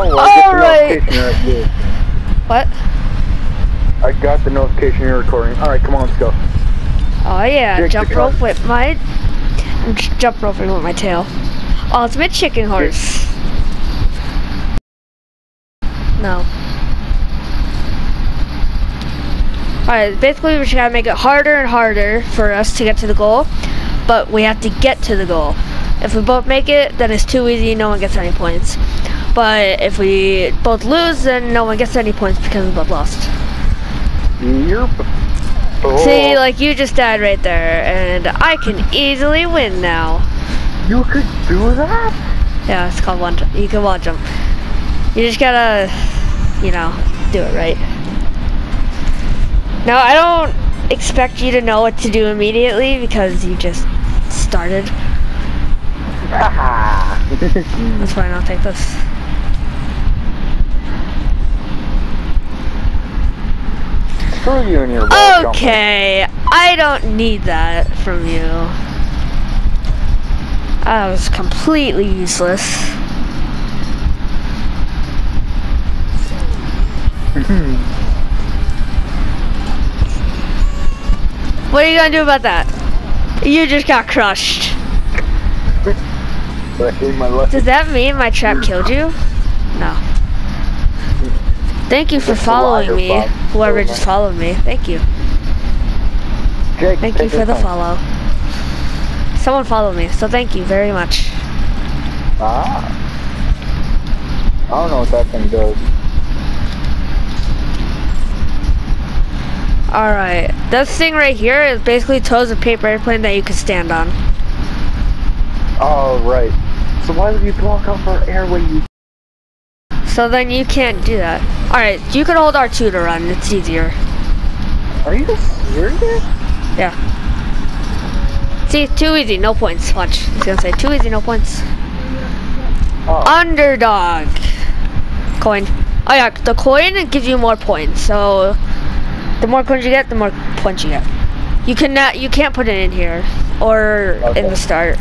Oh, I All the right. notification you're at you. What? I got the notification you're recording. Alright, come on, let's go. Oh yeah, Jake, jump rope with my jump roping with my tail. Ultimate chicken horse. No. Alright, basically we just gotta make it harder and harder for us to get to the goal, but we have to get to the goal. If we both make it, then it's too easy, no one gets any points. But if we both lose, then no one gets any points because we both lost. You're. Oh, See, like you just died right there, and I can easily win now. you could do that? Yeah, it's called one. You can wall jump. You just gotta, you know, do it right. Now I don't expect you to know what to do immediately because you just started. That's fine. I'll take this. Screw you and your. Okay, I don't need that from you. That was completely useless. What are you gonna do about that? You just got crushed. But I hate my life. Does that mean my trap killed you? No. Thank you for following me. Whoever just followed me. Thank you. Jake, Thank you for the home. follow. Someone followed me, so thank you very much. Ah. I don't know what that thing does. Alright, this thing right here is basically toes of paper airplane that you can stand on. Oh, right. So why would you block off our airway, you... So then you can't do that. Alright, you can hold R2 to run, it's easier. Are you serious? Yeah. See, too easy, no points. Watch. He's gonna say too easy, no points. Oh. Underdog. Coin. Oh yeah, the coin gives you more points. So the more coins you get, the more points you get. You cannot, you can't put it in here or in the start.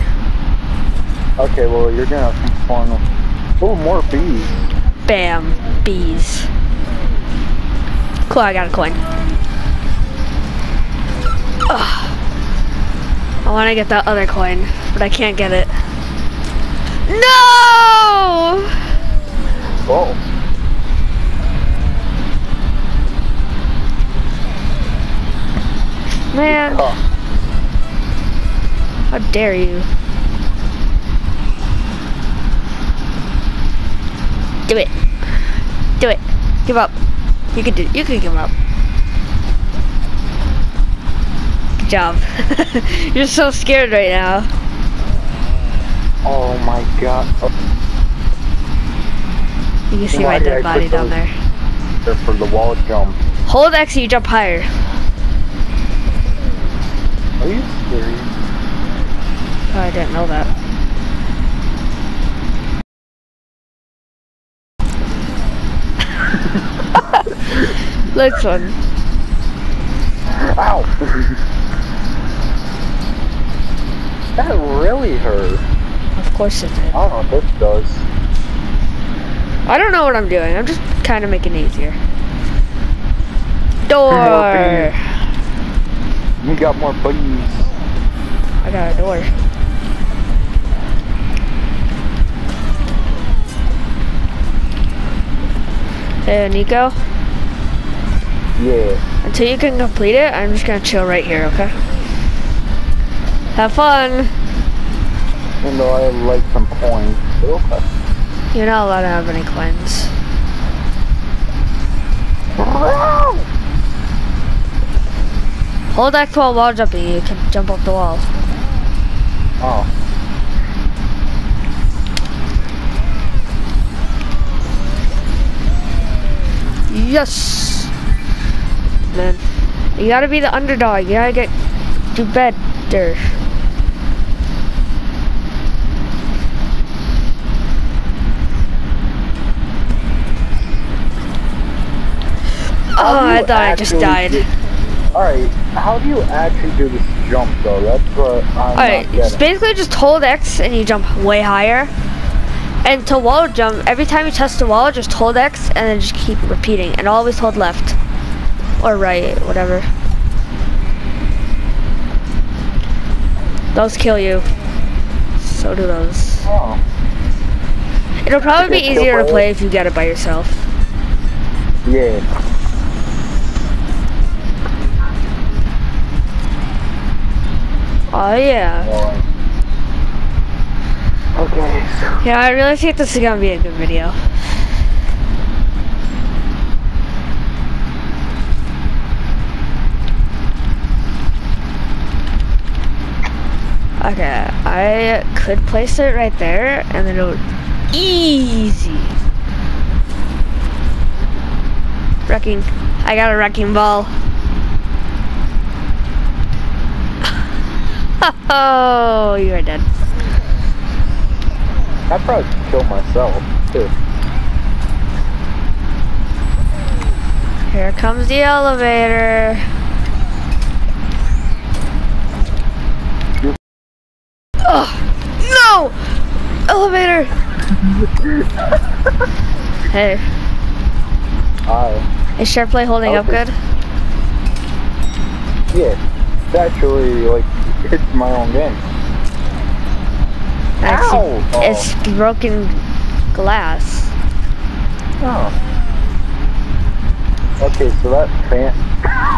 Okay, well, you're gonna fun. Oh, more bees. Bam, bees. Cool, I got a coin. Ugh. I want to get that other coin, but I can't get it. No! Oh. Man, Oh. how dare you? Do it. Do it. Give up. You can do you can give up. Good job. You're so scared right now. Oh my god. Oh, You can see Why my dead body down there. there for the wall jump. Hold X and you jump higher. Are you serious? Oh, I didn't know that. This one. Ow! that really hurt. Of course it did. I don't know what this does. I don't know what I'm doing. I'm just kind of making it easier. Door. You got more bees. I got a door. Hey, Nico. Yeah. Until you can complete it, I'm just gonna chill right here, okay? Have fun. Even though I like some points. Okay. You're not allowed to have any coins. Hold X while wall jumping. You can jump off the wall. Oh. Yes. Man, you gotta be the underdog. You gotta get do better. Oh, I thought I just died. Alright, how do you actually do this jump though? That's what I'm Alright, it's basically just hold X and you jump way higher. And to wall jump, every time you touch the wall, just hold X and then just keep repeating. And always hold left. Or right, whatever. Those kill you. So do those. Oh. It'll probably be easier to play if you get it by yourself. Yeah. Oh yeah. Okay. So Yeah, I really think this is gonna be a good video. Okay, I could place it right there and then it would easy. Wrecking. I got a wrecking ball. Oh, you are dead. I'd probably kill myself too. Here comes the elevator. Oh, no! Elevator! hey, I is SharePlay holding up good? yeah. It's actually like it's my own game. See- Ow! Oh. It's broken glass. Oh. Okay, so that fan.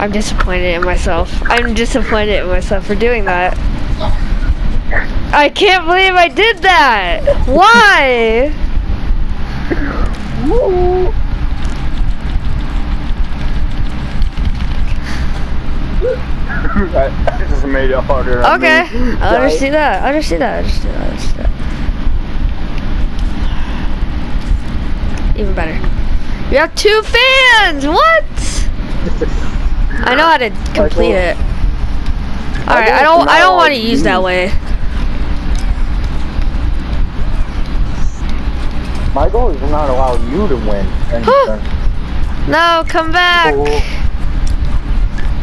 I'm disappointed in myself. I'm disappointed in myself for doing that. I can't believe I did that! Why? Woo! I, just made it harder. Okay. I understand that. I understand that. I understand that. I understand that. Even better. You have two fans. What? I know how to complete it. All right, I don't. I don't want to use that way. My goal is to not allow you to win. No, come back.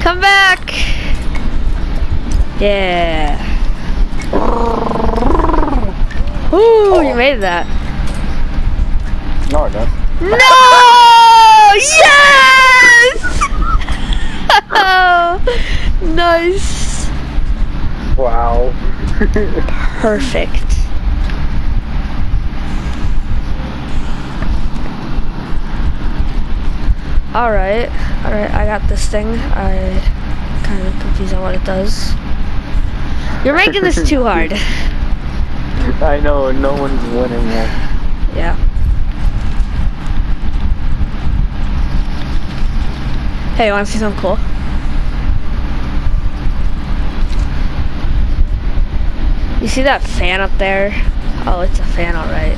Come back. Yeah. Ooh, you made that. no, I don't. No! Yes! Oh, nice. Wow. Perfect. Alright, alright, I got this thing. I kind of confused on what it does. You're making this too hard. I know, no one's winning yet. Yeah. Hey, you wanna see something cool? You see that fan up there? Oh, it's a fan, alright.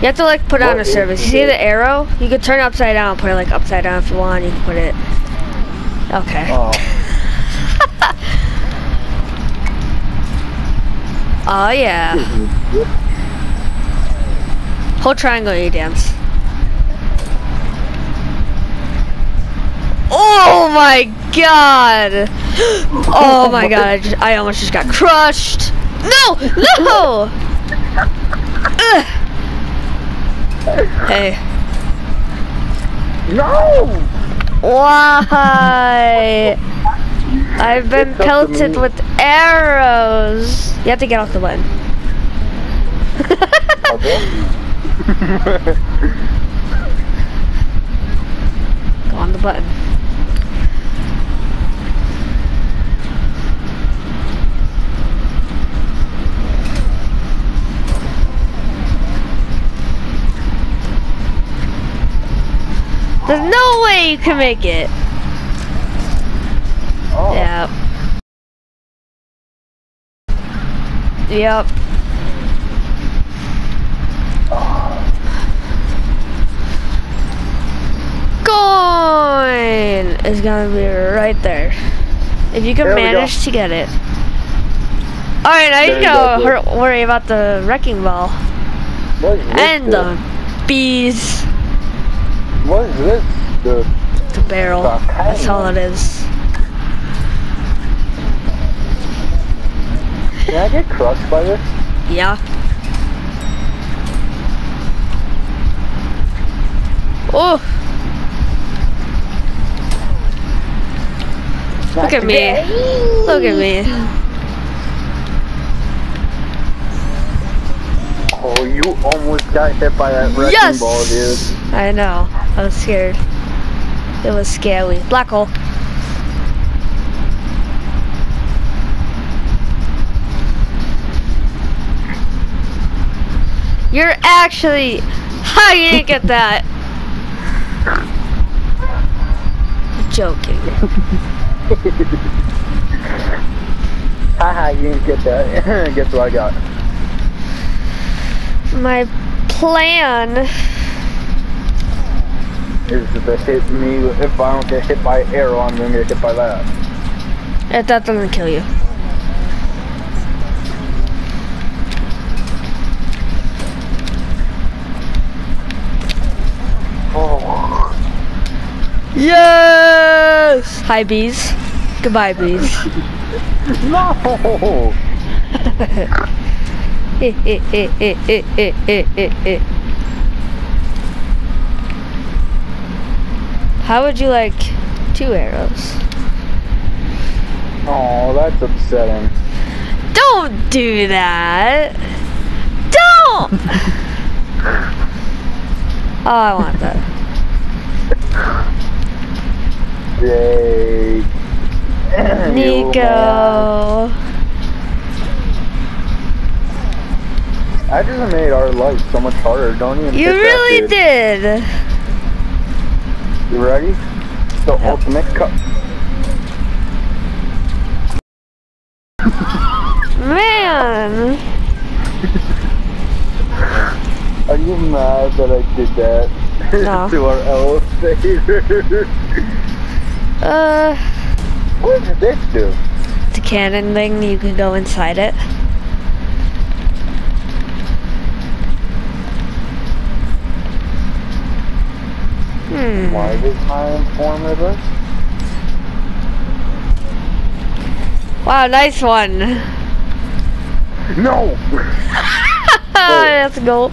You have to like put it on a service. You see the arrow? You could turn it upside down, put it like upside down if you want. You can put it. Okay. Oh. Oh yeah. Whole triangle, you dance. Oh my god! Oh my god! I almost just got crushed. No! No! Ugh. Hey, No! why? I've been It's up to pelted with arrows. You have to get off the button. Go on the button. There's no way you can make it. oh. Yep. Yep. Coin is gonna be right there. If you can There manage to get it. Alright, now you There you gotta go, worry about the wrecking ball. And the bees. What is this? The The barrel. The That's all it is. Can I get crushed by this? Yeah. Oh, look at me. Look at me. Oh, you almost got hit by that wrecking Yes! ball, dude. I know. I was scared. It was scary. Black hole. You're actually. How you didn't get that? Joking. Haha, you didn't get that. Guess what I got? My plan. Is to hit me. If I don't get hit by an arrow, I'm gonna get hit by that. If that doesn't kill you. Oh. Yes! Hi, bees. Goodbye, bees. No! How would you like two arrows? Oh, that's upsetting. Don't do that! Don't! oh, I want that. Yay. Nico. I just made our life so much harder. Don't you? You really did. You ready? The Yep. ultimate cut. Man. Are you mad that I did that No. to our elevator? Uh, what did this do? it's a cannon thing. You can go inside it. Hmm. Why did I inform of? Wow, nice one. No! Let's go.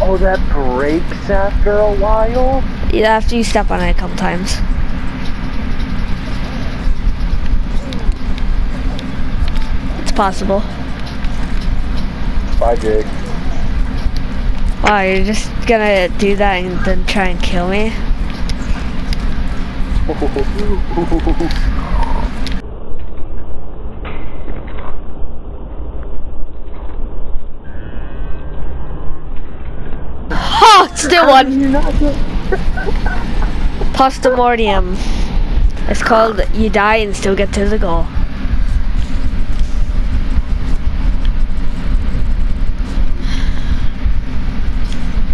Oh, that breaks after a while? Yeah, after you step on it a couple times. It's possible. Bye, Jake. Wow, you're just gonna do that and then try and kill me? Ha! Still one! Postomortem. It's called you die and still get to the goal.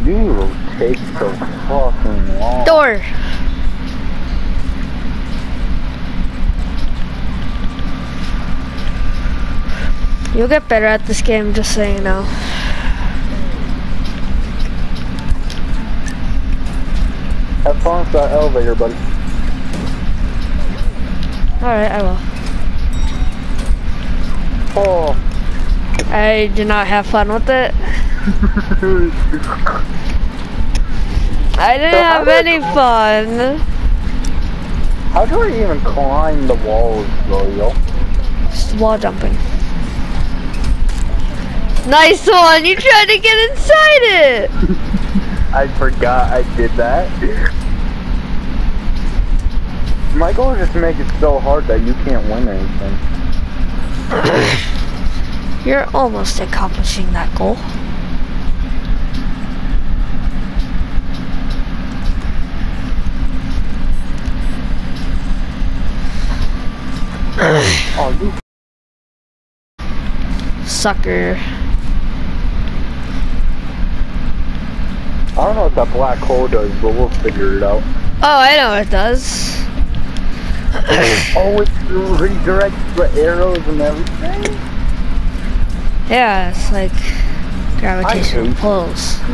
You take so fucking long. Door! You'll get better at this game, just so you know. Have fun with that elevator, buddy. Alright, I will. Oh. I did not have fun with it. I didn't So have any fun. How do I even climb the walls, though, yo? Just wall jumping. Nice one! You tried to get inside it! I forgot I did that. My goal is just to make it so hard that you can't win anything. You're almost accomplishing that goal. Oh, you Sucker. I don't know what that black hole does, but we'll figure it out. Oh, I know what it does. oh, it redirects the arrows and everything? Yeah, it's like gravitational pulls.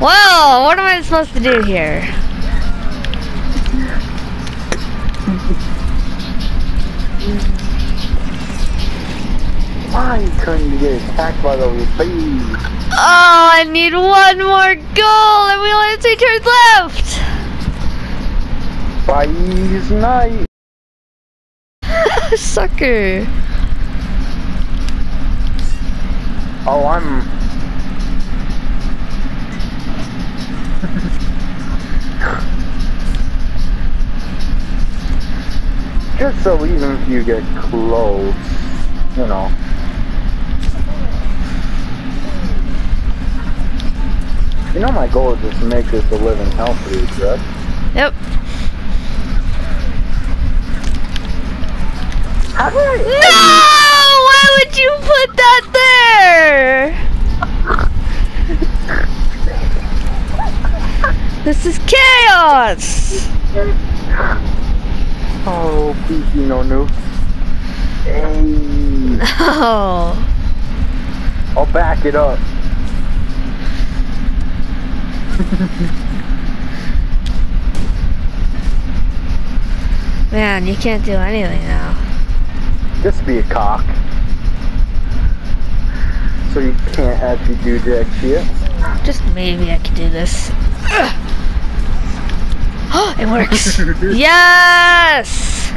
Well, what am I supposed to do here? Why couldn't get attacked by those bees? Oh, I need one more goal, and we only have two turns left. Bees night. Sucker. Oh, I'm. Just so even if you get close, you know. You know my goal is just to make this a living hell for you, correct? Yep. How did I? No! Why would you put that there? This is chaos! Oh, please, you know, no. Hey, Oh. I'll back it up. Man, you can't do anything now. Just be a cock. So you can't actually do jack shit. Just maybe I could do this. Oh, it works. yes!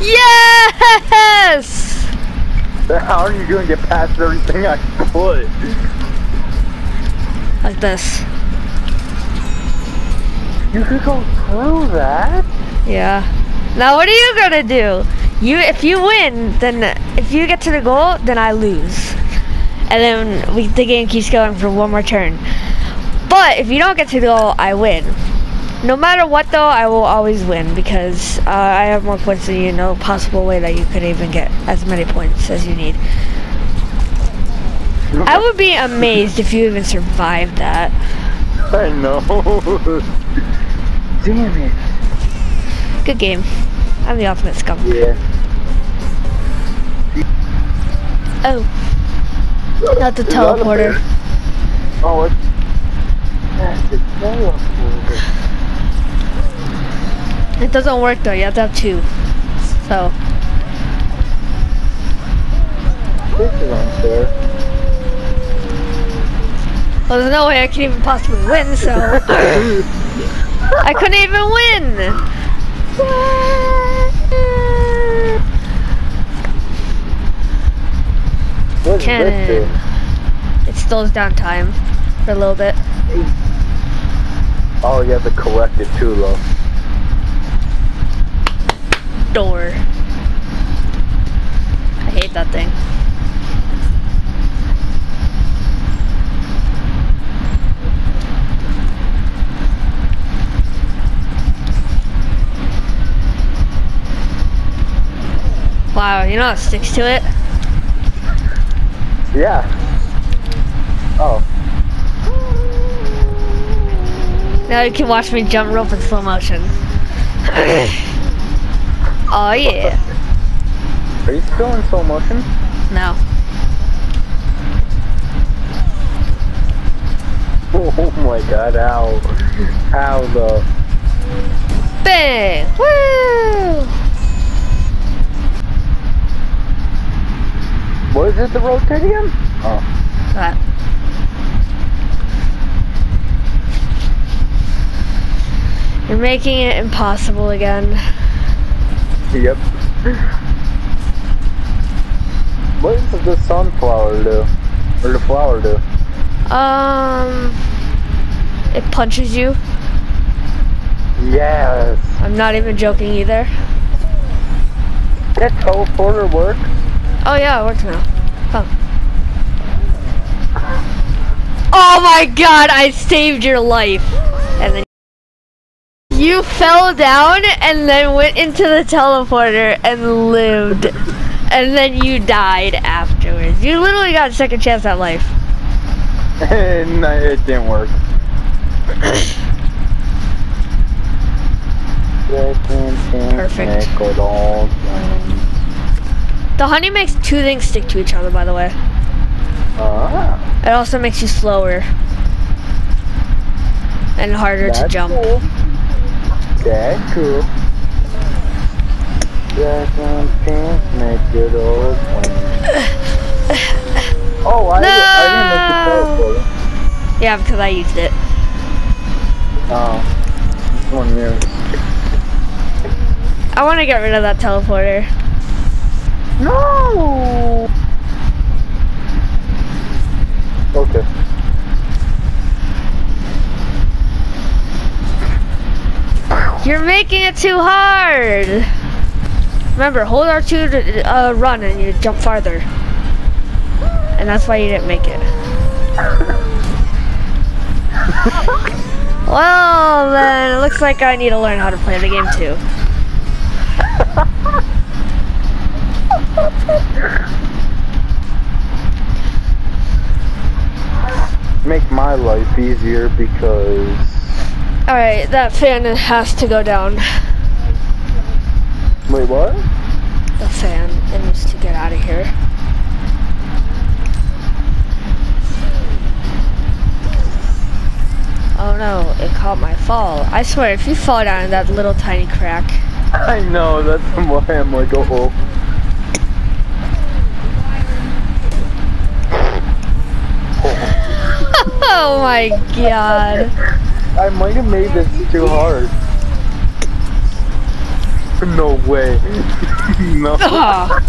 Yes! How are you gonna get past everything I put? Like this. You could go through that? Yeah. Now what are you gonna do? You, if you win, then if you get to the goal, then I lose, and then we, the game keeps going for one more turn. But if you don't get to the goal, I win. No matter what, though, I will always win because uh, I have more points than you. No possible way that you could even get as many points as you need. I would be amazed if you even survived that. I know. Damn it. Good game. I'm the ultimate scum. Yeah. Oh, not the Is teleporter. bear? Oh, it's. That's the teleporter. It doesn't work though. You have to have two. So This is unfair. Well, there's no way I can even possibly win. So I couldn't even win. What Cannon. It slows down time for a little bit. Oh, you have to collect it too, though. Door. I hate that thing. Wow, you know how it sticks to it? Yeah. Oh. Now you can watch me jump rope in slow motion. oh yeah. Are you still in slow motion? No. Oh my god, how? How the? Bang! Woo! What is it, the rotate again? Oh. That. You're making it impossible again. Yep. What does the sunflower do? Or the flower do? Um, it punches you. Yes. I'm not even joking either. That teleporter work? Oh yeah, it works now. Huh. Oh my god, I saved your life. And then you fell down and then went into the teleporter and lived. And then you died afterwards. You literally got a second chance at life. no, it didn't work. Perfect. The honey makes two things stick to each other, by the way. Ah, It also makes you slower and harder to jump. Cool. That's cool. Chance, make good old. Oh, I, No! I didn't make the teleporter. Yeah, because I used it. Oh. One here. I want to get rid of that teleporter. No! Okay. You're making it too hard. Remember, hold R2 to uh, run and you jump farther. And that's why you didn't make it. well, then it looks like I need to learn how to play the game too. Make my life easier because Alright, that fan has to go down. wait what? The fan. It needs to get out of here. Oh no, it caught my fall. I swear, if you fall down in that little tiny crack. I know, that's why I'm like, oh, Oh my god. I might have made this too hard. No way. no. Ah.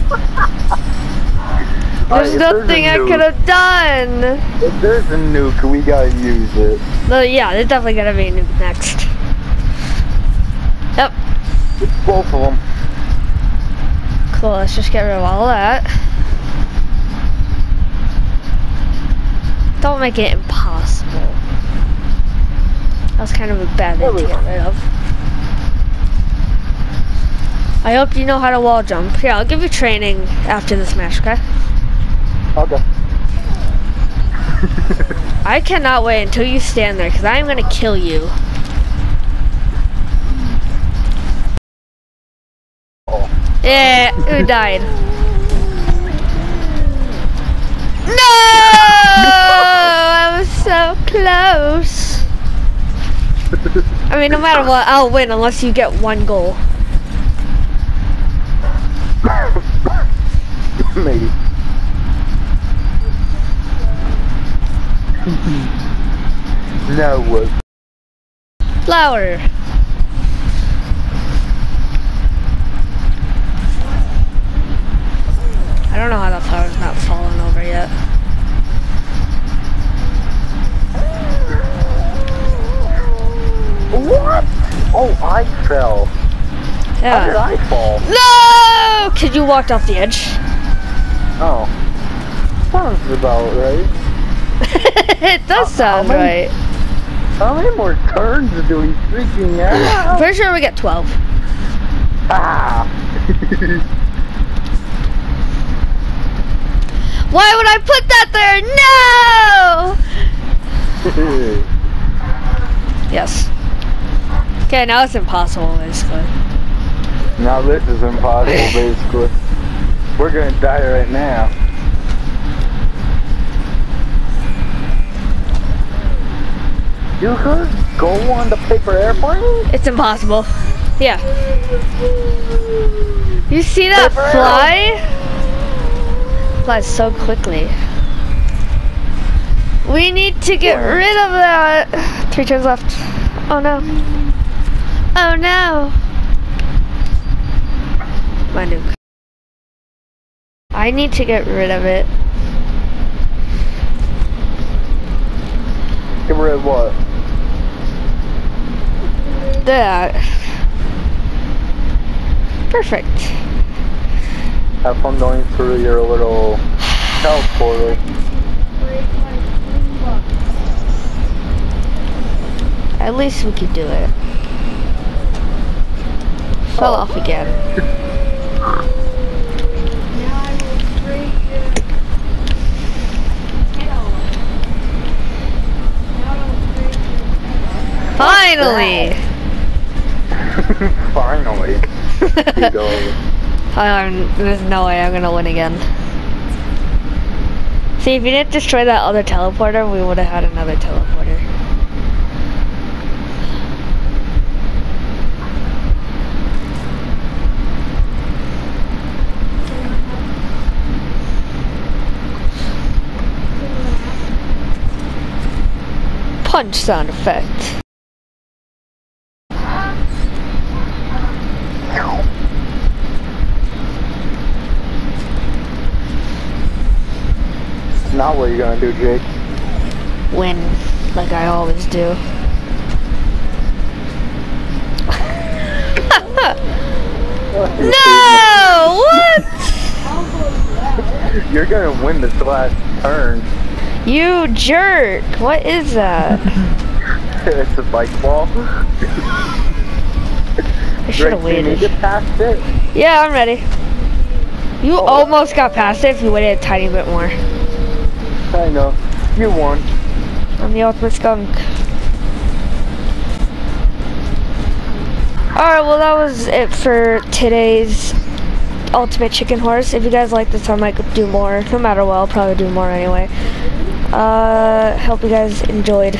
Alright, there's a nothing I could have done. If there's a nuke, we gotta use it. No, yeah, there's definitely gonna be a nuke next. Yep, It's both of them. cool. Let's just get rid of all that. Don't make it. That was kind of a bad thing to get rid of. I hope you know how to wall jump. Yeah, I'll give you training after this match, okay? Okay. I cannot wait until you stand there, because I am going to kill you. Oh. Yeah, who died? No! I was so close. I mean, no matter what, I'll win unless you get one goal. Maybe. no what? Flower. I don't know how that flower's not fallen over yet. I fell. How did I fall? No! Cause you walked off the edge. Oh. Sounds about right. it does sound how many- right. How many more turns do we freaking have? Pretty sure we get 12. ah. Why would I put that there? No! Yes. Okay, now it's impossible, basically. now this is impossible, basically. We're gonna die right now. You could go on the paper airplane? It's impossible. Yeah. You see that Paper fly? Flies so quickly. We need to get rid of that. Three turns left. Oh no. Oh no. My nuke. I need to get rid of it. Get rid of what? That. Perfect. Have fun going through your little teleporter. At least we could do it. Fell Oh. off again. Finally! Finally. Um, there's no way I'm gonna win again. See, if you didn't destroy that other teleporter, we would have had another teleporter. Punch sound effect. Now what are you gonna do, Jake? Win, like I always do. no! What? You're gonna win this last turn. You jerk! What is that? it's a bike ball. I should have Drake, can you waited. get past it? Yeah, I'm ready. You Oh. almost got past it if you waited a tiny bit more. I know. You won. I'm the ultimate skunk. Alright, well that was it for today's Ultimate Chicken Horse. If you guys like this, I might do more. No matter what, I'll probably do more anyway. Uh, hope you guys enjoyed.